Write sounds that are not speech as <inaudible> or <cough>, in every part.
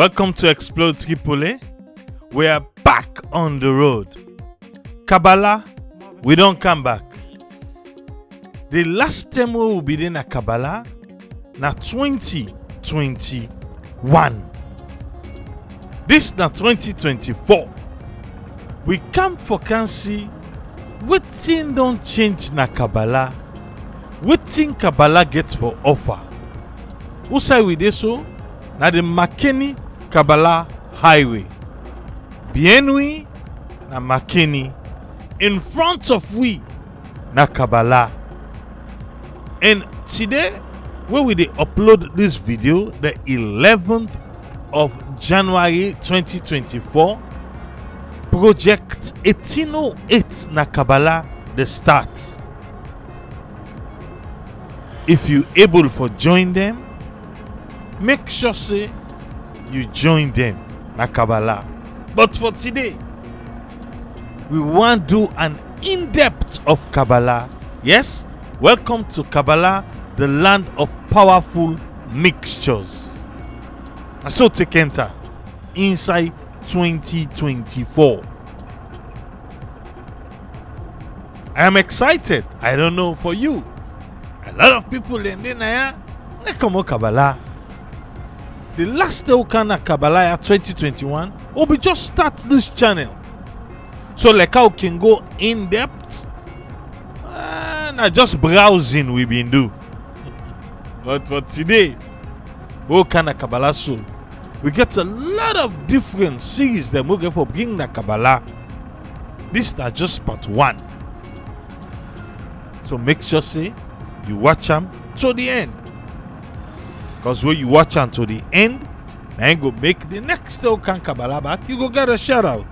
Welcome to Explode Tripoli. We are back on the road. Kabbalah, we don't come back. The last time we will be in a Kabbalah na 2021. This na 2024. We come for can see wetin don change na Kabbalah. Wetin Kabbalah get for offer. Who we dey so? Na the Makeni Kabala Highway. Bienui na Makeni. In front of we na Kabala. And today, when we upload this video, the 11th of January 2024, Project 1808 na Kabala the start. If you able for join them, make sure say you join them na Kabala. But for today, we want do an in-depth of Kabala. Yes, welcome to Kabala, the land of powerful mixtures. And so take enter inside 2024. I am excited. I don't know for you. A lot of people in there, they come on Kabala. The last Teokana Kabala 2021 will be just start this channel. So like how we can go in depth. Not just browsing we been do. but for today, Okana Kabala Soul. We get a lot of different series that we get for bring the Kabala. This is just part one. So make sure say you watch them to the end. Because when you watch until the end, you go make the next Okan Kabala back, you go get a shout out.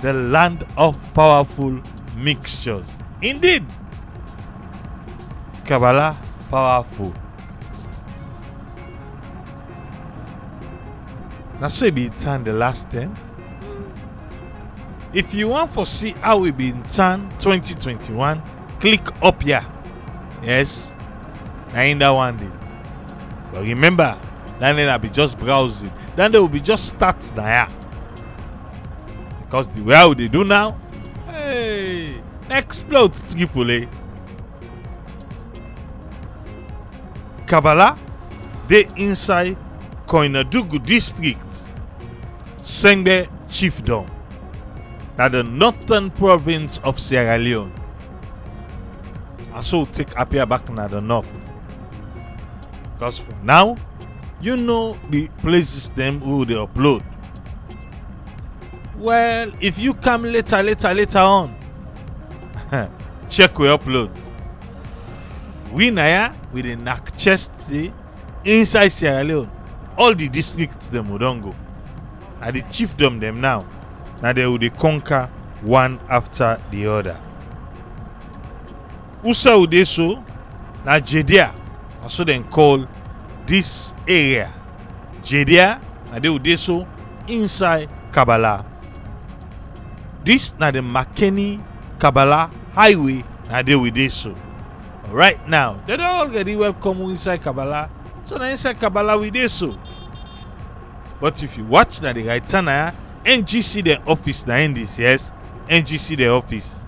The land of powerful mixtures. Indeed. Kabala powerful. Now so be turn the last time. If you want to see how we been turn 2021, click up here. Yes. Now in that one day. But remember, they will be just browsing. Then they will be just start now. Because the way how they do now, hey, explode Tripoli. Kabbalah, they inside Koinadugu district, Sengbe Chiefdom, na the northern province of Sierra Leone. And so take Apia back na the north. Because for now, you know the places them who they upload. Well, if you come later, later, later on, <laughs> check we upload. We na with the knack chest inside Sierra Leone. All the districts them will don't go. And the chiefdom them now. Now they will they conquer one after the other. Usa Udeso, na Jedia, also then call this area. Jedia, na they Udeso inside Kabbalah. This na the Makeni Kabbalah Highway na they Udeso. Right now, they don't already welcome inside Kabbalah. So na inside Kabbalah we dey so. But if you watch na the right sana, NGC the office na in this yes, NGC the office.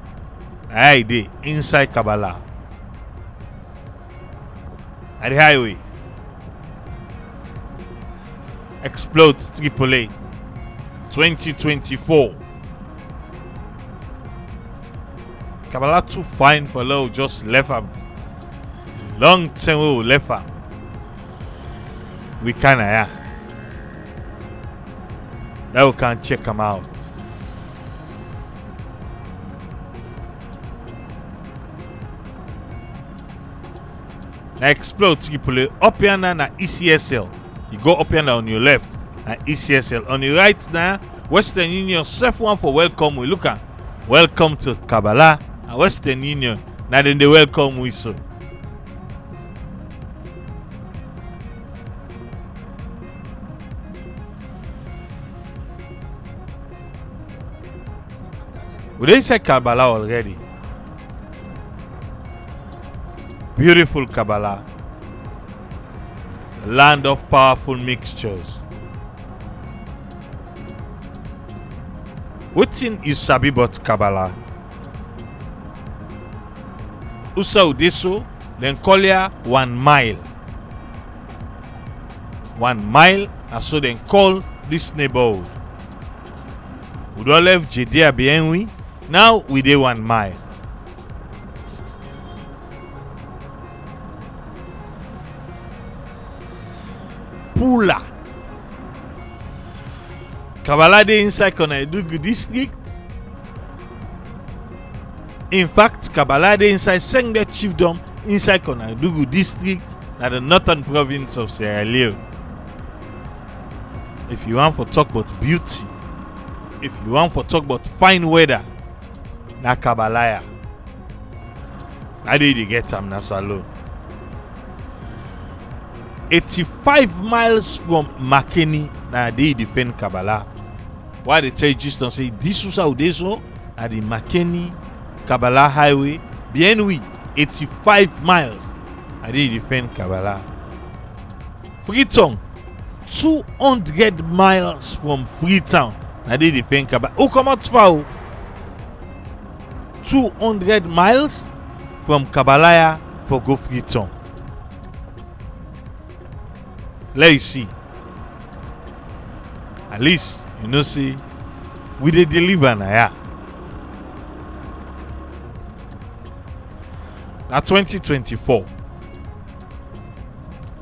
Na I dey inside Kabbalah. Na the highway. Explore Triple-A 2024. Kabala too fine for low, just left am. Long time we'll left am. We kinda yeah. Now we can check them out. Now explore Triple-A up now na ECSL. You go up here on your left na ECSL. On your right now, Western Union self one for welcome we look at. Welcome to Kabala and Western Union. Now then they welcome we so. We dey inside Kabala already. Beautiful Kabala. land of powerful mixtures. Wetin you sabi about Kabala? Usa Udeso, ya one mile. One mile, na so dem call this neighborhood. Judea behind we, now we dey one mile. Pula. Kabbalah dey inside Konadugu district. In fact, Kabbalah dey inside Sengde chiefdom inside Konadugu district na the northern province of Sierra Leone. If you want for talk about beauty, if you want for talk about fine weather, na Kabbalah. Na dey dey get am na salon. 85 miles from Makeni na dey defend they tell you just don't say this was how they so na the Makeni Kabbalah highway we 85 miles na dey defend Kabbalah. Freetown 200 miles from Freetown na dey defend Kabbalah. Who come out far o? 200 miles from Kabbalah for go Freetown. Let you see. At least you know say we dey deliver na ya na 2024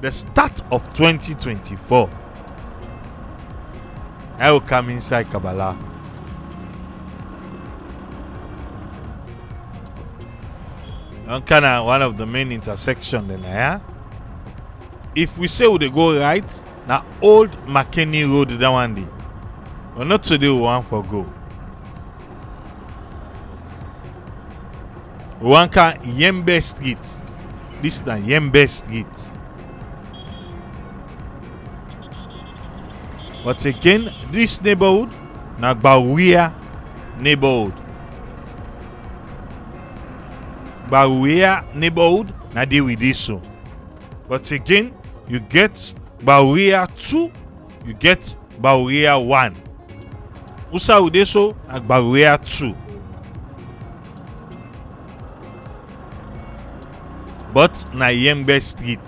the start of 2024 i will come inside kabala. Of one of the main intersection na ya if we say we dey go right na old makeni road that one dey. But not today we wan for go we wan come yembe street. This na yembe street. But again this neighborhood na gbawia neighborhood. Gbawia neighborhood na dey we dey so. But again you get Bauria 2, you get Bauria 1. Usa Udeso and Bauria 2. But na Yembe Street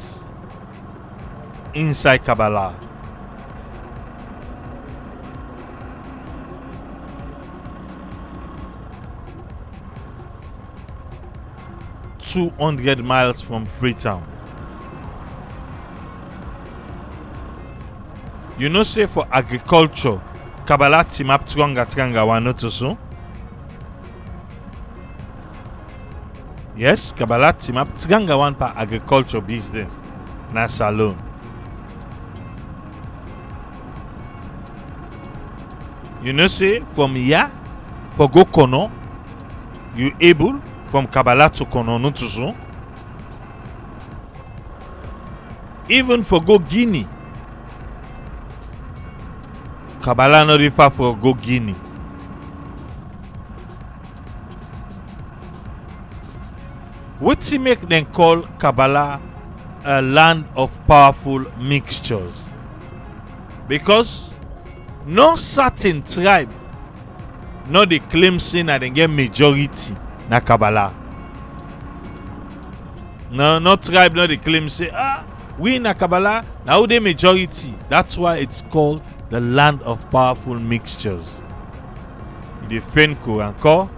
inside Kabala. Two hundred miles from Freetown. You know say for agriculture kabala timap tranga tranga wano to so? Yes kabala timap tranga one pa agriculture business. Na salon you know say from here for go kono you able from kabala to kono no to so? Even for go guinea Kabala no dey far for go Guinea. Make dem call Kabala a land of powerful mixtures? Because no certain tribe no dey claim say dem get majority na Kabala. No, no tribe no dey claim say ah we na Kabala who dey majority. That's why it's called the land of powerful mixtures. Find Koranko,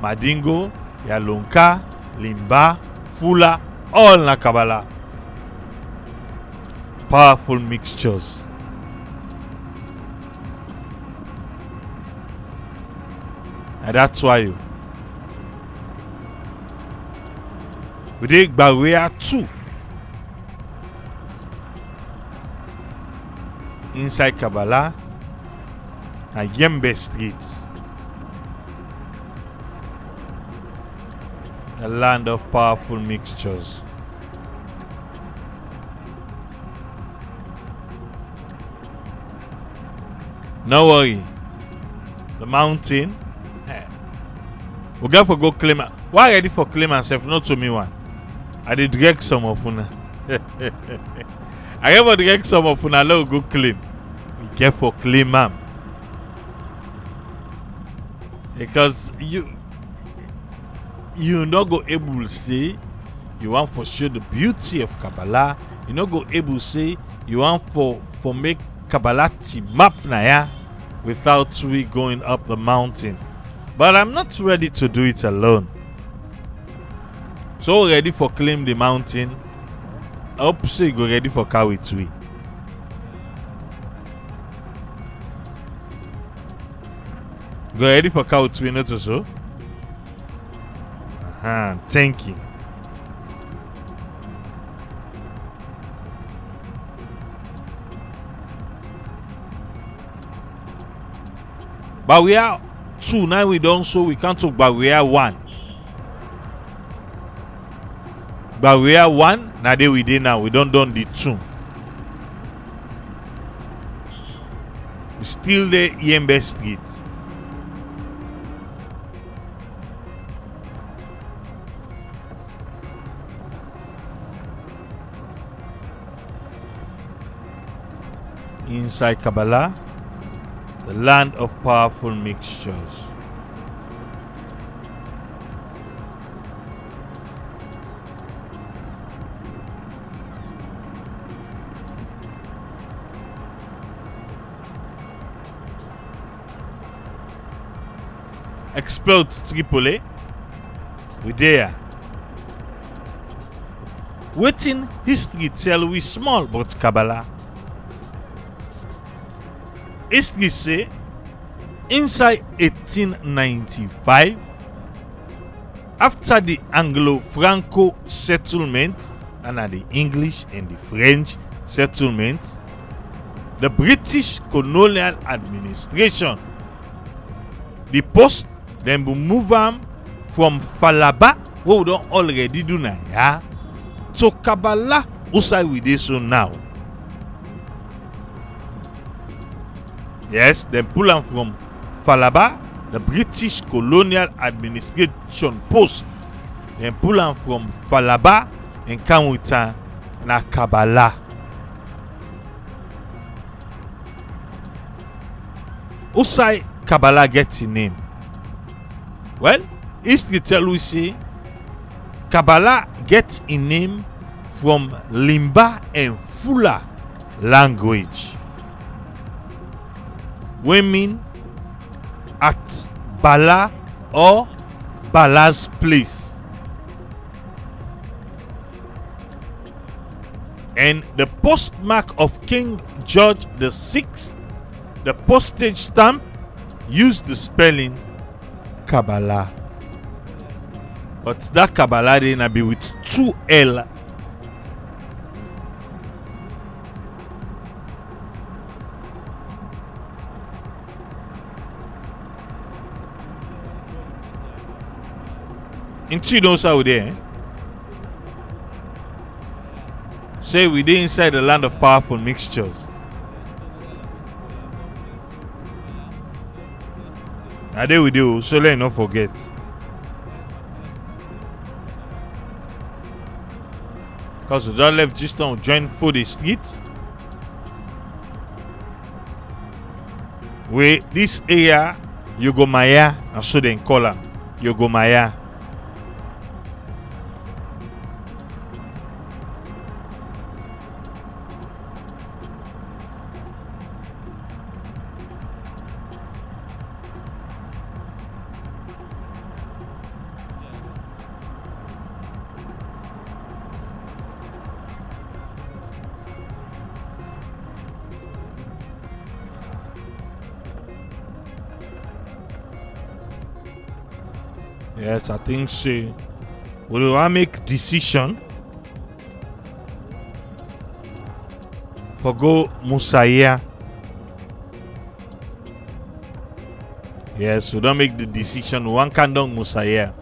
Madingo, Yalonka, Limba, Fula, all na Kabala. Powerful mixtures. And that's why you. We dey Gbawea 2 inside Kabala na Yembe Street. A land of powerful mixtures. No worry. The mountain. eh, We got to go claim. Why ready for claim myself? Not to me one. I did drag some of una. <laughs> I the get some of una let we go claim. We get for claim am. Because you you no go able to say you want for show the beauty of Kabala. You no go able to say you want for for make Kabala map na ya without we going up the mountain. But I'm not ready to do it alone. So ready for claim the mountain. Hope say you go ready for carry it we. Go ready for carry it we not so? Uh-huh, thank you. But we are two now we don't so we can't talk but we are one. But we are one, now they we did now. We don't done the two. We still the Yembe Street. Inside Kabala, the land of powerful mixtures. Explore Triple-A. We there. Waiting history tell we small but Kabala. History say inside 1895 after the Anglo-Franco settlement and the English and the French settlement the British colonial administration the post dem go move am from Falaba wey we don already do na ya to Kabbalah outside we dey so now. Yes, dem pull am from Falaba, the British colonial administration post. Dem pull am from Falaba and come with am na Kabbalah. Outside Kabbalah get im name? Well, history tell we say Kabala get im name from Limba and Fula language wey mean at Bala or Bala's place. And the postmark of King George VI, the postage stamp, used the spelling Kabbalah. But that Kabbalah na be with two L. In two how we there. Eh? Say we dey inside the land of powerful mixtures. Na there we do, so let you not forget. Cause we don left Giston join for the street. We this area Yogomaya, na so dem call am. Yogomaya. I so. We will make decision for go Musaya. Yes, we don't make the decision. One can do Musaya.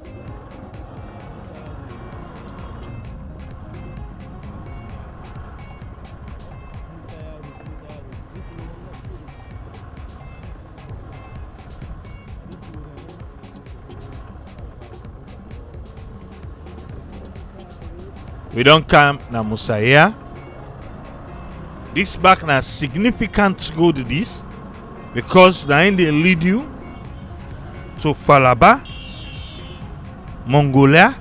We don't come na Musaya. This back na significant road this because na im dey lead you to Falaba, Mongolia,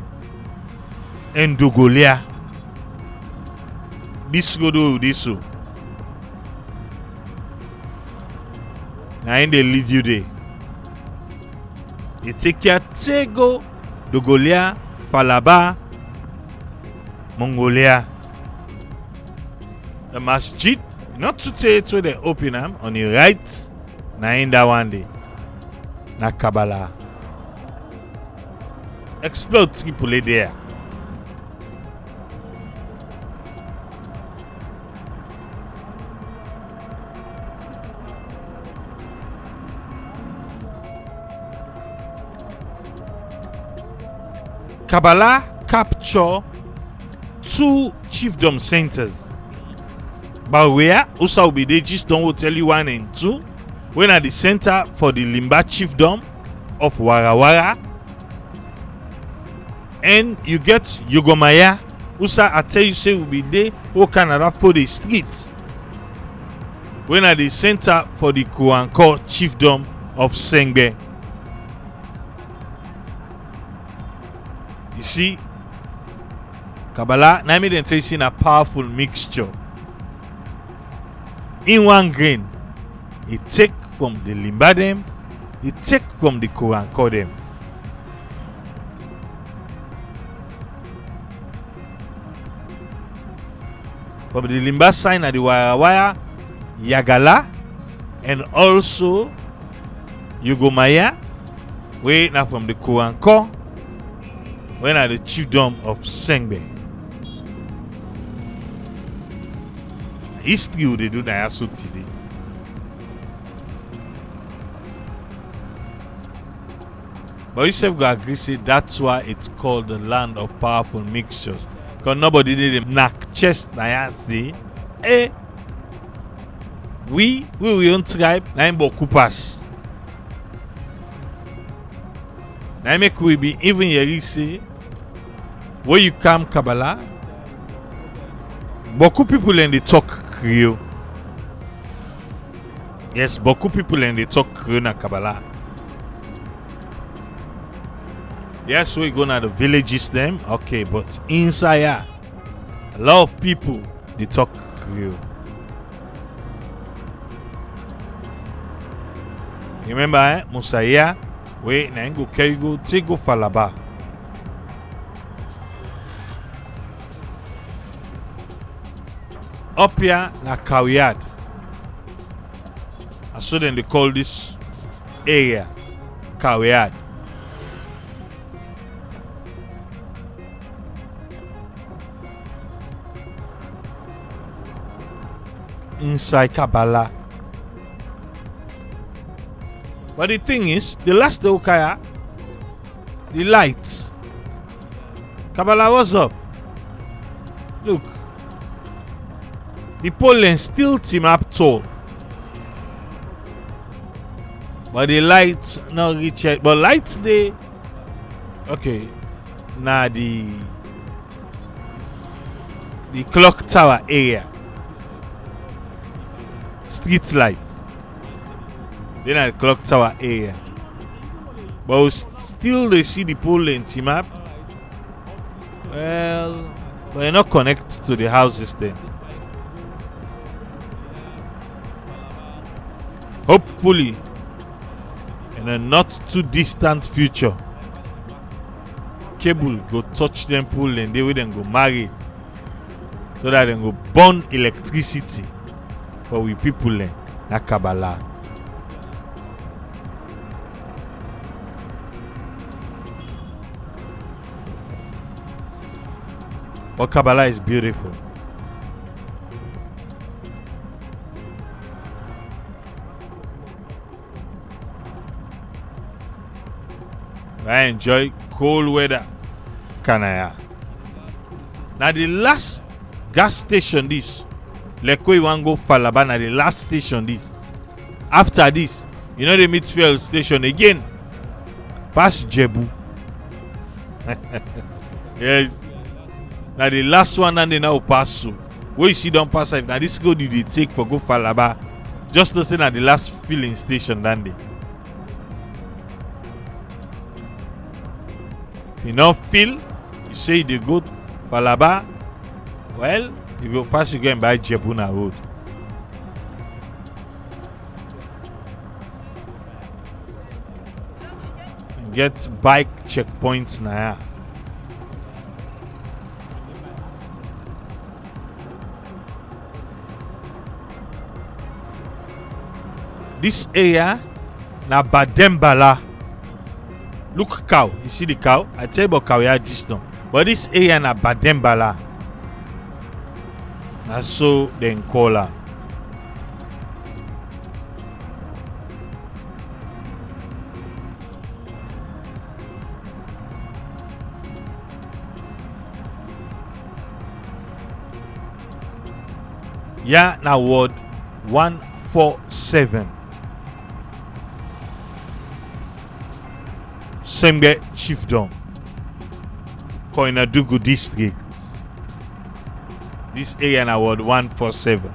and Dogolia. This road wey we dey so. Na im dey lead you there. E take you take go Dogolia, Falaba, Mongolia. The masjid, not to tey wey dem open am on the right, na im that one dey. Na Kabbalah. Explore Tripoli there. Kabbalah capture two chiefdom centers. Bawea, Usa Ubidejis Don will tell you one and two. When at the center for the Limba chiefdom of Warawara. And you get Yugomaya. Usa there who Canada for the street. When at the center for the Kuanko chiefdom of Sengbe. You see, Kabala, na me dem tell you say na powerful mixture. In one grain, e take from the limba dem, e take from the Koranko dem. From the limba side na the Warawara, Yagala, and also Yugomaya, wey na from the Koranko, when are the chiefdom of Sengbe. History we dey do na so today. But you sef go agree say that's why it's called the land of powerful mixtures. Because nobody dey dey knack chest na ya say, eh, we, we we own tribe, na im boku pass. Na im make we be even yeri say, when you come Kabbalah, Boku people and they talk Yes, Boku people and they talk Creole Kabala. Yes, we go na the villages them. Okay, but inside here, a lot of people they talk Creole. Remember, eh? Musaya, we na go carry go take Falaba. Up here na Kawyad. And so then they call this area Kawyad. Inside Kabala. But the thing is, the last Okaya, the light. Kabala, what's up? Look, the Poland still team up tall. But the lights not reach yet. But lights they okay. Now the the clock tower area. Street lights. Then at the clock tower area. But still they see the Poland team up. Well, we're not connected to the houses then. Hopefully in a not too distant future cable go touch dem pool and dey wey dem go marry so that dem go burn electricity for we people dem na kabbalah. But Kabbalah is beautiful. I enjoy cold weather. Kanaya. Now the last gas station this. Lekwe wan go Falaba na the last station this. After this, you know the meet fuel station again. Pass Jebu. <laughs> yes. Na the last one and they now pass through. wey you see don pass if na dis road you dey take for go falaba just know say na the last filling station dat day if you no fill you say dey go falaba well you go pass you go and buy jebuna road get bike checkpoints now. this area na badembala look cow you see the cow? I tell you about cow ya gist now. But this area na badembala. Na so dem call am ya na ward 147 sengbe chiefdom koinadugu district. This area na ward 147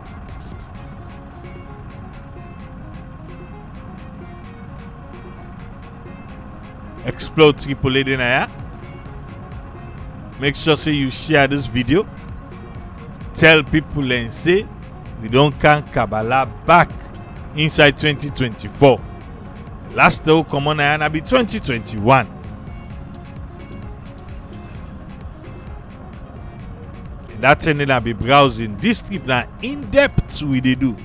Explode triple dey na make sure say you share this video. Tell people and say we don't count kabala back inside 2024 last comot na ya na be 2021 that thing na be browsing this trip na in-depth we dey do.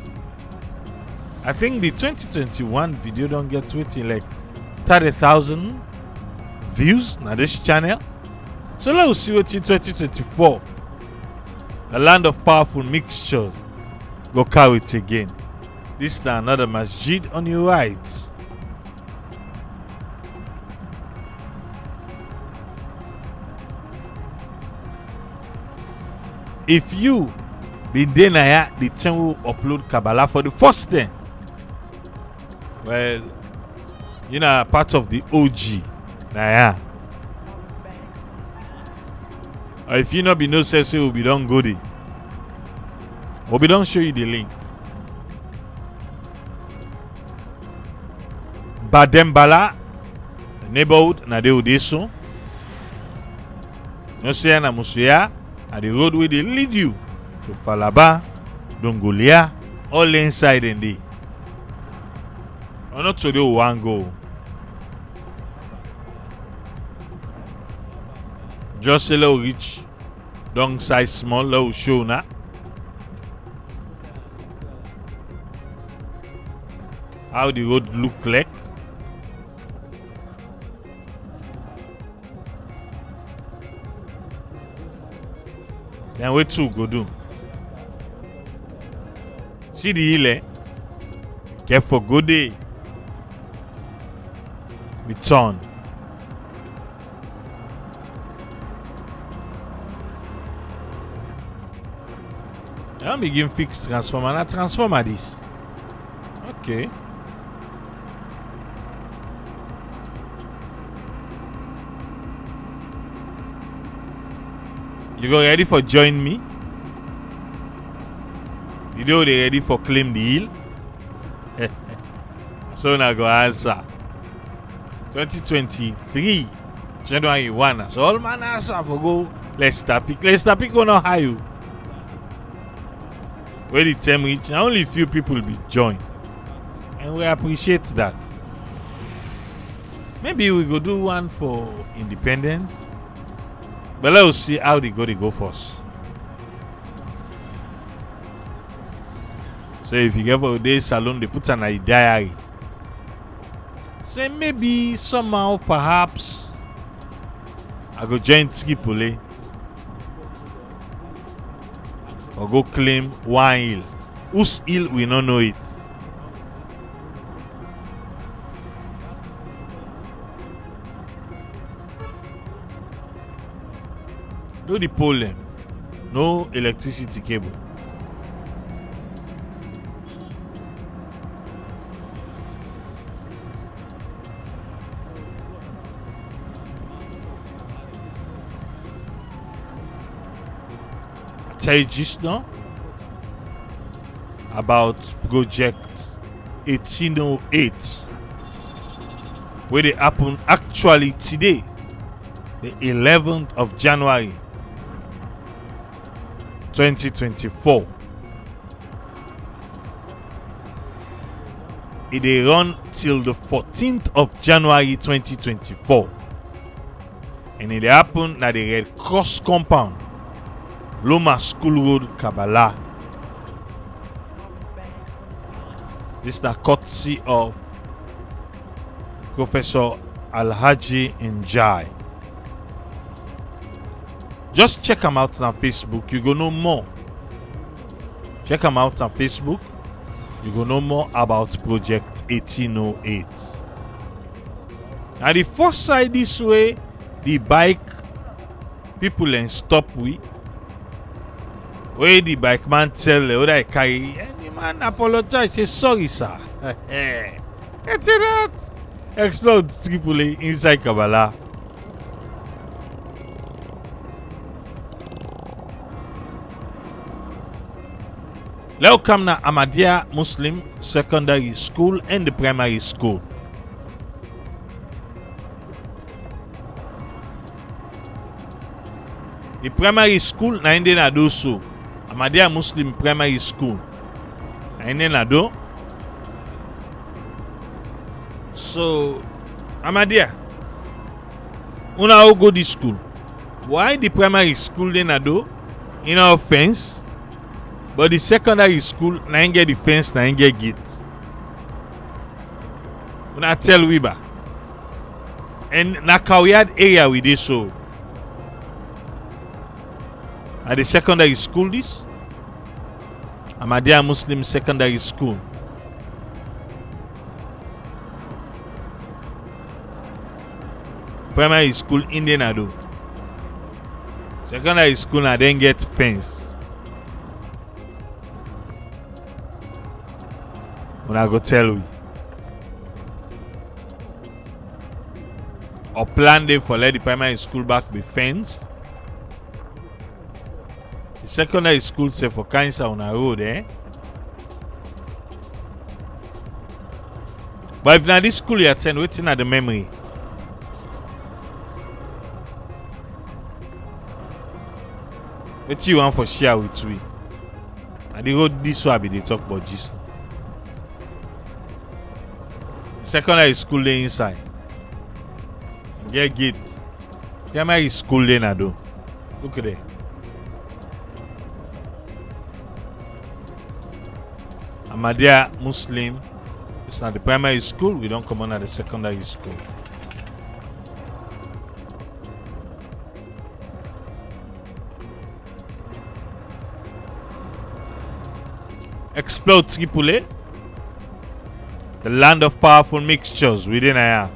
I think the 2021 video don get wetin like 30000 views na this channel. So let us see what wetin 2024 the land of powerful mixtures go carry it again. This na another masjid on your right if you bin dey na the time we upload kabbalah for the first time well you na part of the og na ya. Or if you no be no say say we be don go there be don show you the link. Badembala neighborhood na dey odeso no say na musuya na the road wey dey lead you to falaba dongolia all inside dem dey or not today we wan go. Just say let reach don side small let we show una how the road look like then wey two go do. Chidi ile careful good day return I'm begin fix transformer. Na transformer this. okay. You go ready for join me? You dey dey ready for claim the hill? <laughs> So na go answer. 2023 january 1 na so all man answer for go. Leicester pick leicester pick go no high oh. o wey the term reach na only few people be join. And we appreciate that. Maybe we go do one for independence but let us see how the go dey go first so if you get for day salon dey put na your diary say maybe somehow perhaps i go join tripoli. Or go claim one hill. Whose hill we no know it no the pole no electricity cable. I tell you just now about project 1808 where they happen actually today the 11th of january 2024 e dey run till the 14th of january 2024 and e dey happen na the red cross compound loma school road kabala. This na courtesy of Professor Alhaji Njai. Just check am out on Facebook, you go know more. Check am out on Facebook, you go know more about Project 1808. Na the first side this way, the bike people dem stop we. Wey the bike man tell whether I carry the man apologize say sorry sir. <laughs> Get that? Explode Tripoli inside Kabbalah. Welcome na Ahmadiyya Muslim Secondary School and the Primary School. The primary school na inde na do so. Ahmadiyya Muslim Primary School. Na na do. So, Ahmadiyya, una go this school. Why the primary school dey na do? In know fence. But the secondary school na im get the fence na im get gate. Una tell we ba. And na Kawyard area we dey so. At the secondary school this? Ahmadiyya Muslim Secondary School. Primary school Indian Ado. Secondary school na then get fence. Una go tell we. Or plan dey for let the primary school back be fence. The secondary school say for cancer on a road, eh? But if na this school you attend, wetin na the memory? Wetin you wan for share with we? Na the road this one be dey talk about gist. The secondary school dey inside. Get gate. Primary school dey na do. Look there. Ahmadiyya Muslim. It's not the primary school. We don't come at the secondary school. Explode Tripoli. The land of powerful mixtures within Aya.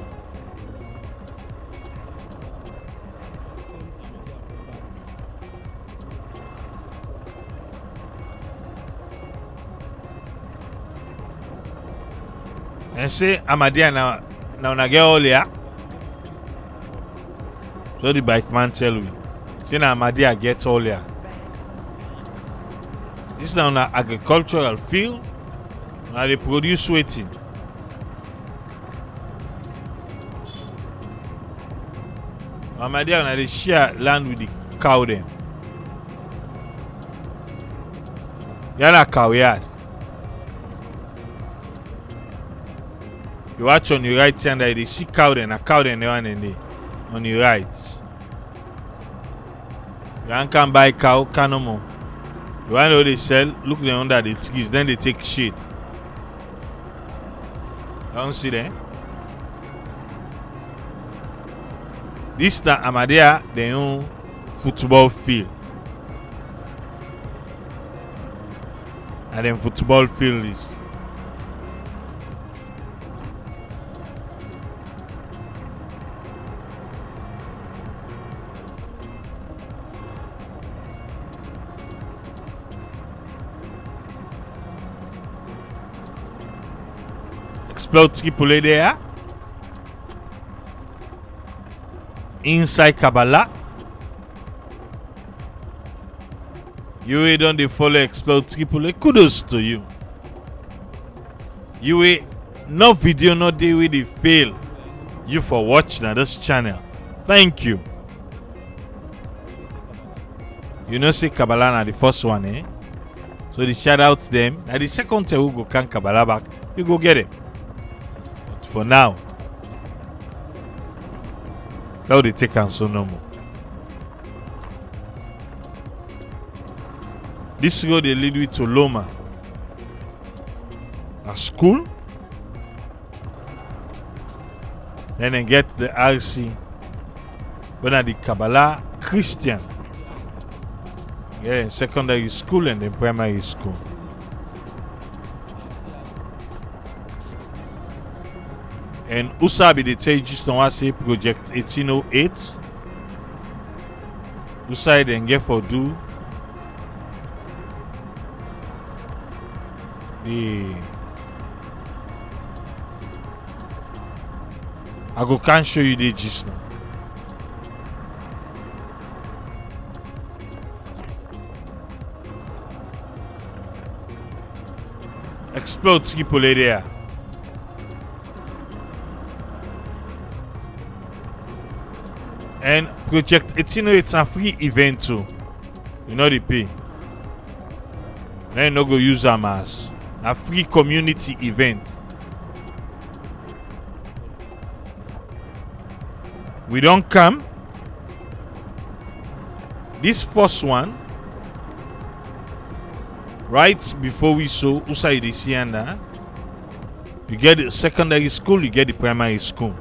And say Ahmadiyya now now na get all here. So the bike man tell me. Say na Ahmadiyya get all here. This now na agricultural field. Now they produce waiting. I'm my dear, now they share land with the cow them. You're not cow yard. You watch on your right hand, they see cow them, a cow them, the one and there. On your right. You can buy cow, can no more. You want to they sell, look them under the trees, then they take shade. Don't see them. This na Ahmadiyya dem own football field. Na dem football field is. Explore Triple-A there. Inside Kabala. You wey don dey follow Explore Triple-A, kudos to you. you will no video no day wey dey fail you for watching na this channel. Thank you. You know see kabala na the first one eh? So the shout out them. Na the second time we go can kabala back. You go get it. But for now that dey take am so normal this road dey lead you to loma. Na school? Then dem get the rc wey na the kabala christian? Yeah secondary school and then primary school and usa be dey tell you just one project 1808 usa dem get for do the i go can show you the gist now. Explore Triple-A there. And Project 18 it's a free event too. You know the pay. Then no go use am as na free community event. We don't come. This first one right before we saw Usa you dey you get the secondary school, you get the primary school.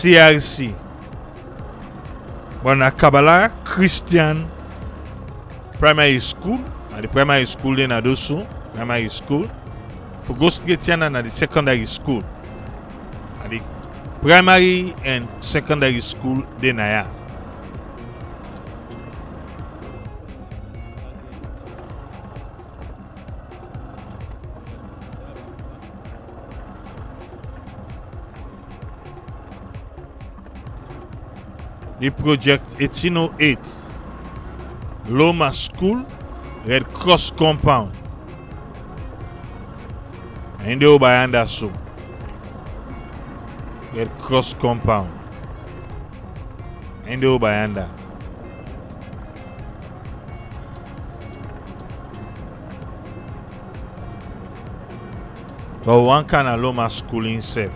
CRC. Bon, Kabbalah Christian Primary School. At the primary school in Adosu, primary school. For Ghost the secondary school. At the primary and secondary school in the project 1808 Loma School Red Cross Compound. Inde Obayanda so. Red Cross Compound. Inde Obayanda But one of Loma School himself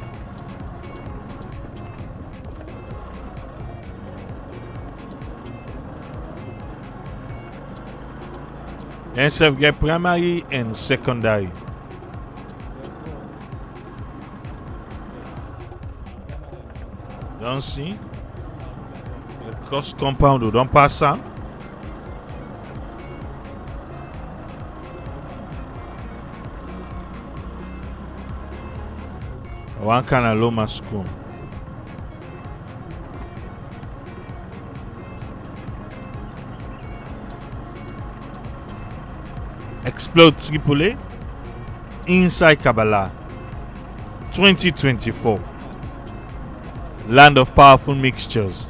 Then self get primary and secondary. Don't see? The cross compound don't pass am. One kind of Loma school. Explore Triple-A inside Kabala 2024 Land of Powerful Mixtures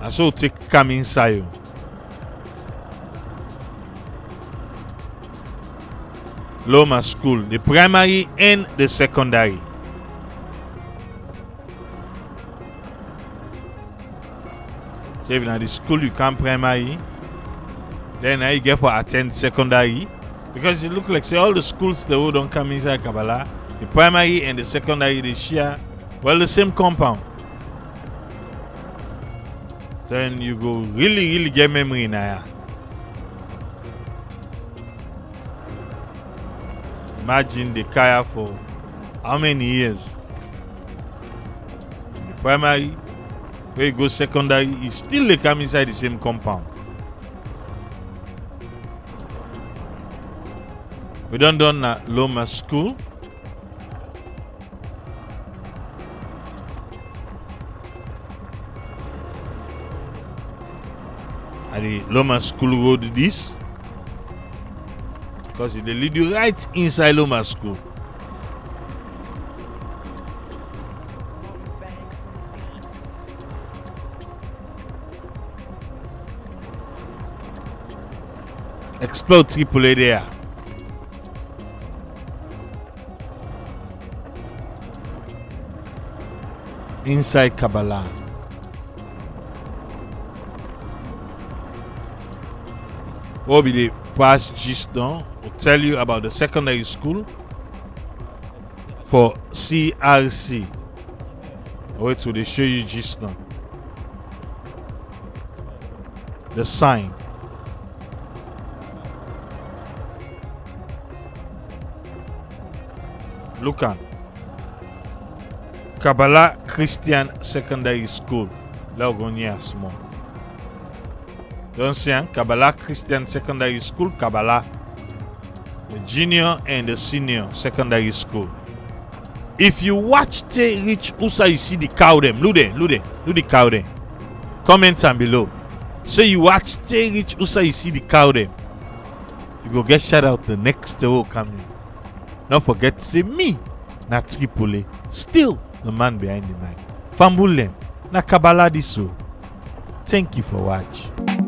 And so take come inside you. Loma School, the primary and the secondary. If na the school you come primary, then now you get for attend secondary. Because it look like say all the schools the who don't come inside Kabbalah, the primary and the secondary they share well the same compound. Then you go really, really get memory now. Imagine the kaya for how many years? In the primary, where you go secondary, you still they come inside the same compound. We done done at Loma School. At the Loma School Road this. Because they lead you right inside Loma School. Explore Triple-A there. Inside Kabala. What will be the past gist now? Will tell you about the secondary school for CRC. Wait till they show you gist now. The sign. Look at Kabala Christian Secondary School. Est small. Don't see? Kabala Christian Secondary School, Kabala. The junior and the senior secondary school. If you watch Tay Rich Usa, you see the cow them. Look there, look there, look the cow them. Comment down below. Say you watch Tay Rich Usa, you see the cow them. You go get shout out the next day will come in. Don't forget to say me, na Triple-A, still the man behind the mic. Fambulen, na Kabala this. Oh. Thank you for watching.